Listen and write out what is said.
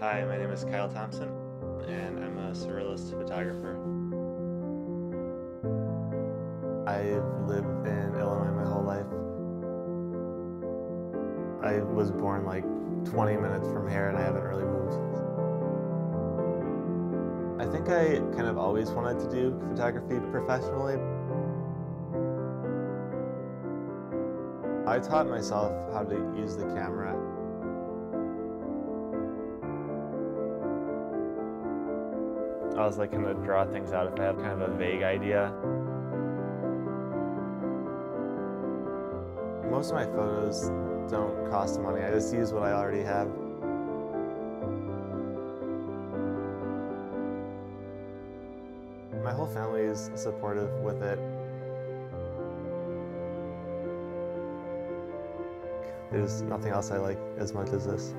Hi, my name is Kyle Thompson, and I'm a surrealist photographer. I've lived in Illinois my whole life. I was born like 20 minutes from here and I haven't really moved. I think I kind of always wanted to do photography professionally. I taught myself how to use the camera. I was like gonna draw things out if I had kind of a vague idea. Most of my photos don't cost money. I just use what I already have. My whole family is supportive with it. There's nothing else I like as much as this.